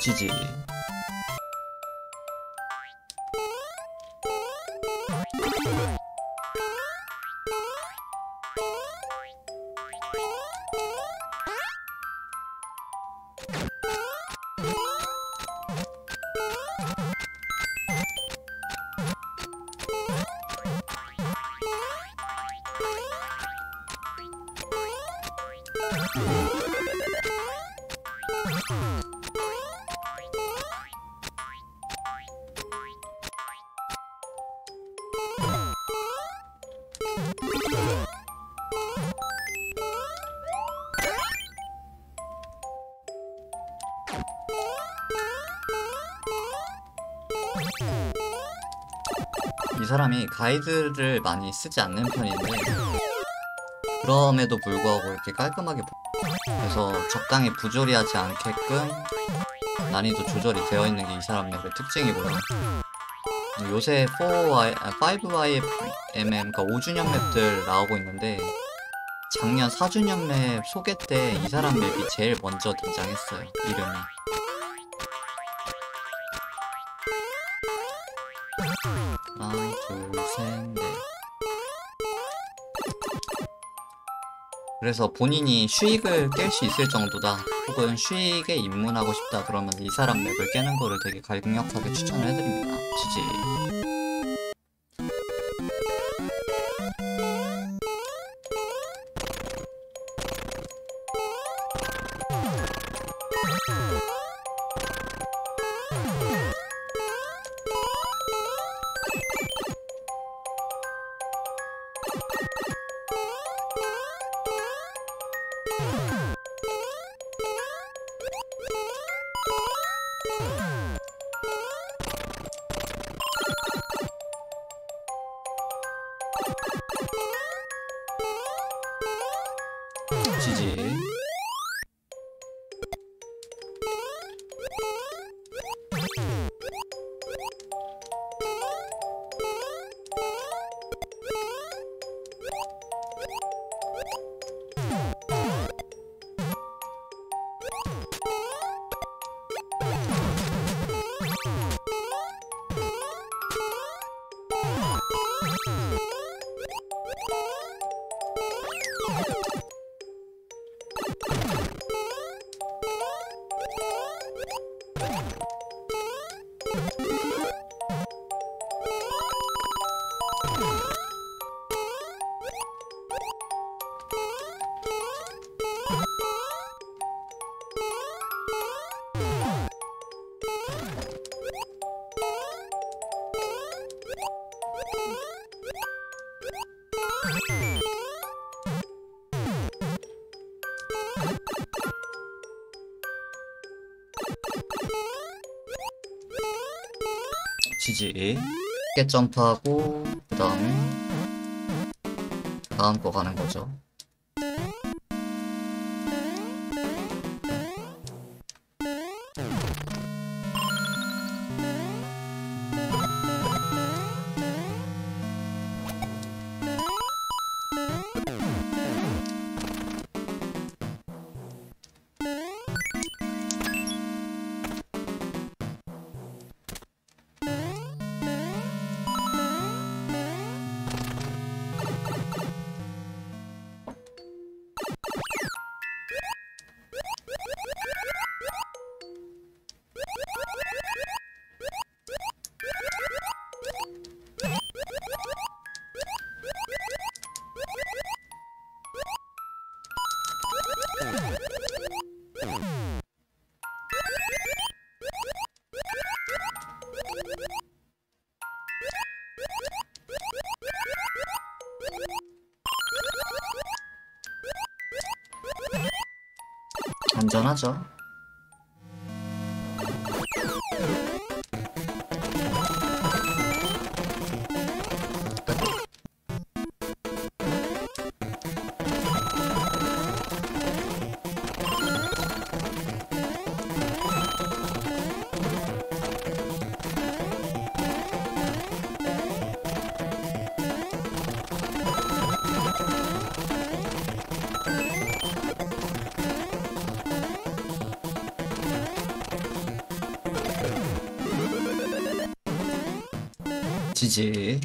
지지. 이 사람이 가이드를 많이 쓰지 않는 편인데 그럼에도 불구하고 이렇게 깔끔하게 보- 그래서 적당히 부조리하지 않게끔 난이도 조절이 되어 있는 게 이 사람 맵의 특징이고요. 요새 4Y, 5YFMM, 그러니까 5주년 맵들 나오고 있는데 작년 4주년 맵 소개 때 이 사람 맵이 제일 먼저 등장했어요. 이름이. 하나, 둘, 셋, 넷. 그래서 본인이 슈익을 깰 수 있을 정도다, 혹은 슈익에 입문하고 싶다 그러면 이 사람 맵을 깨는 거를 되게 강력하게 추천을 해드립니다. 지지. 지지. 깨 점프하고 그 다음에 다음 거 가는 거죠. 안전하죠. 지지